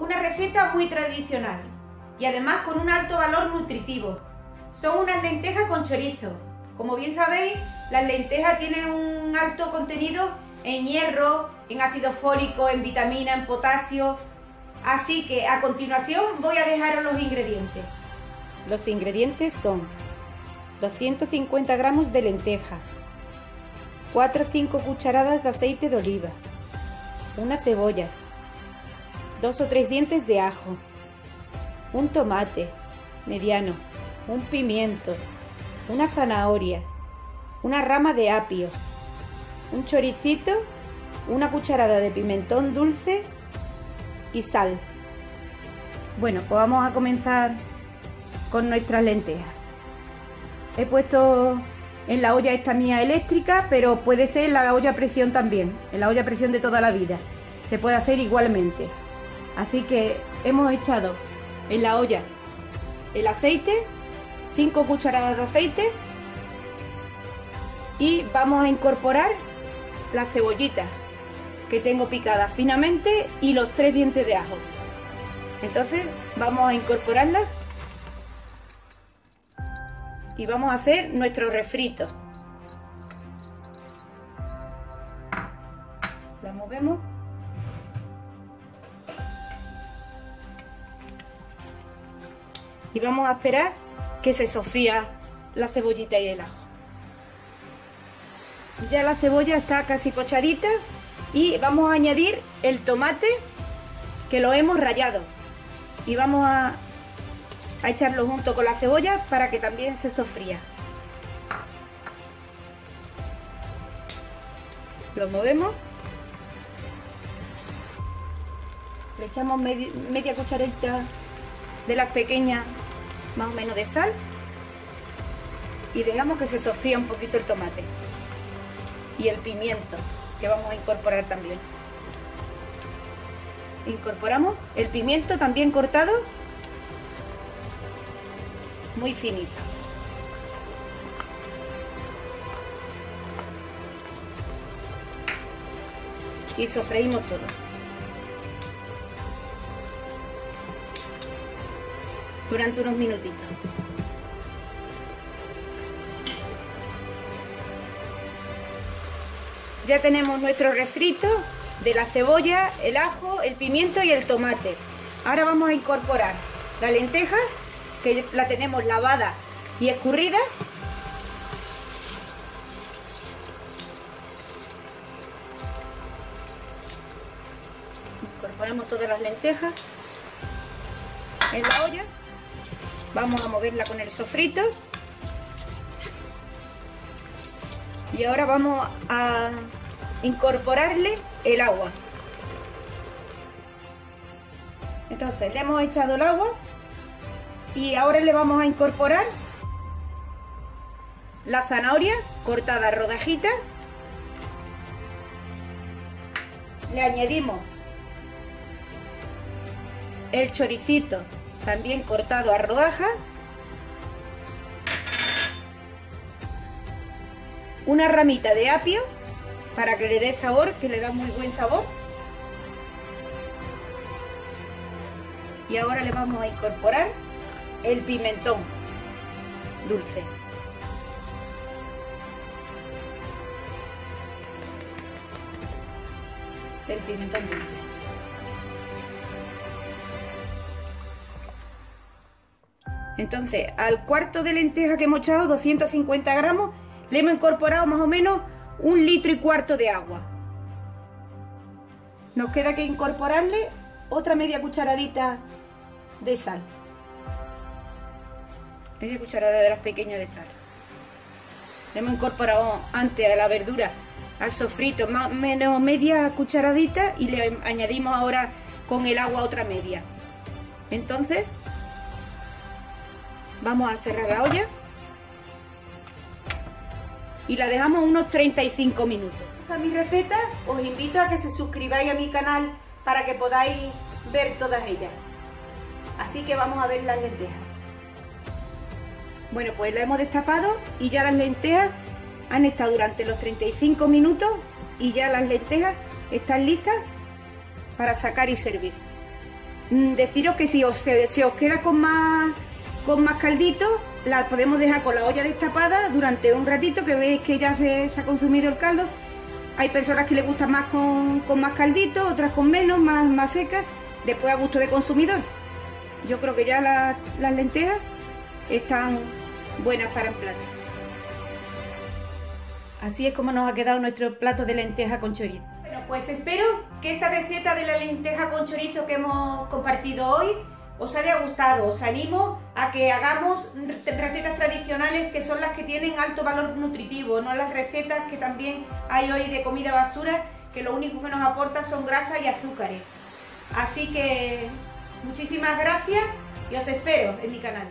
una receta muy tradicional y además con un alto valor nutritivo. Son unas lentejas con chorizo. Como bien sabéis, las lentejas tienen un alto contenido en hierro, en ácido fólico, en vitamina, en potasio. Así que a continuación voy a dejaros los ingredientes. Los ingredientes son 250 gramos de lentejas, 4 o 5 cucharadas de aceite de oliva, una cebolla, 2 o 3 dientes de ajo, un tomate mediano, un pimiento, una zanahoria, una rama de apio, un choricito, una cucharada de pimentón dulce y sal. Bueno, pues vamos a comenzar con nuestras lentejas. He puesto en la olla esta mía eléctrica, pero puede ser en la olla a presión también, en la olla a presión de toda la vida. Se puede hacer igualmente. Así que hemos echado en la olla el aceite, 5 cucharadas de aceite y vamos a incorporar las cebollitas que tengo picadas finamente y los tres dientes de ajo. Entonces vamos a incorporarlas y vamos a hacer nuestro refrito. La movemos. Y vamos a esperar que se sofría la cebollita y el ajo. Ya la cebolla está casi pochadita y vamos a añadir el tomate que lo hemos rallado y vamos a a echarlo junto con la cebolla para que también se sofría. Lo movemos. Le echamos media, cucharita de las pequeñas más o menos de sal y dejamos que se sofría un poquito el tomate y el pimiento que vamos a incorporar también. Incorporamos el pimiento también cortado muy finita. Y sofreímos todo. Durante unos minutitos. Ya tenemos nuestro refrito de la cebolla, el ajo, el pimiento y el tomate. Ahora vamos a incorporar la lenteja que la tenemos lavada y escurrida. Incorporamos todas las lentejas en la olla. Vamos a moverla con el sofrito. Y ahora vamos a incorporarle el agua. Entonces le hemos echado el agua y ahora le vamos a incorporar la zanahoria cortada a rodajitas. Le añadimos el choricito también cortado a rodajas. Una ramita de apio para que le dé sabor, que le da muy buen sabor. Y ahora le vamos a incorporar el pimentón dulce. El pimentón dulce. Entonces, al cuarto de lenteja que hemos echado, 250 gramos, le hemos incorporado más o menos un litro y cuarto de agua. Nos queda que incorporarle otra media cucharadita de sal media cucharada de las pequeñas de sal. Le hemos incorporado antes a la verdura, al sofrito, más o menos media cucharadita y le añadimos ahora con el agua otra media. Entonces, vamos a cerrar la olla y la dejamos unos 35 minutos. Esta mi receta, os invito a que se suscribáis a mi canal para que podáis ver todas ellas. Así que vamos a ver las lentejas. Bueno, pues la hemos destapado y ya las lentejas han estado durante los 35 minutos y ya las lentejas están listas para sacar y servir. mm, deciros que si os, se, os queda con más, con más caldito, la podemos dejar con la olla destapada durante un ratito que veis que ya se, ha consumido el caldo. Hay personas que les gusta más con, más caldito, otras con menos, más, más secas, después a gusto de consumidor. Yo creo que ya las lentejas están buenas para el plato. Así es como nos ha quedado nuestro plato de lenteja con chorizo. Bueno, pues espero que esta receta de la lenteja con chorizo que hemos compartido hoy os haya gustado. Os animo a que hagamos recetas tradicionales que son las que tienen alto valor nutritivo, no las recetas que también hay hoy de comida basura que lo único que nos aporta son grasas y azúcares. Así que muchísimas gracias y os espero en mi canal.